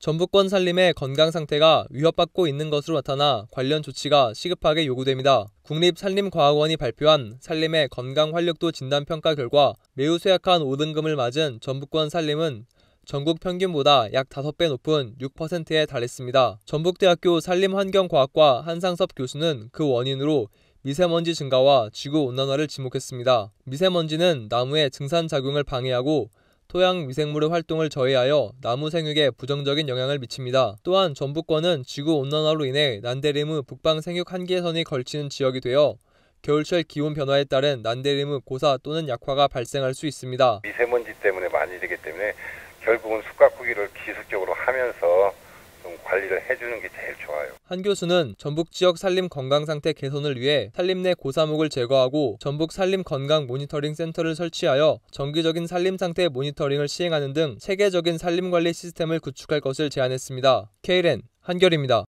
전북권 산림의 건강 상태가 위협받고 있는 것으로 나타나 관련 조치가 시급하게 요구됩니다. 국립산림과학원이 발표한 산림의 건강 활력도 진단 평가 결과 매우 쇠약한 5등급을 맞은 전북권 산림은 전국 평균보다 약 5배 높은 6%에 달했습니다. 전북대학교 산림환경과학과 한상섭 교수는 그 원인으로 미세먼지 증가와 지구 온난화를 지목했습니다. 미세먼지는 나무의 증산 작용을 방해하고 토양 미생물의 활동을 저해하여 나무 생육에 부정적인 영향을 미칩니다. 또한 전북권은 지구 온난화로 인해 난대림의 북방 생육 한계선이 걸치는 지역이 되어 겨울철 기온 변화에 따른 난대림의 고사 또는 약화가 발생할 수 있습니다. 미세먼지 때문에 많이 되기 때문에 결국은 숲가꾸기를 기술적으로 하면서 좀 관리를 해주는 게 제일 좋아요. 한 교수는 전북 지역 산림 건강 상태 개선을 위해 산림 내 고사목을 제거하고 전북 산림 건강 모니터링 센터를 설치하여 정기적인 산림 상태 모니터링을 시행하는 등 체계적인 산림 관리 시스템을 구축할 것을 제안했습니다. K랜 한결입니다.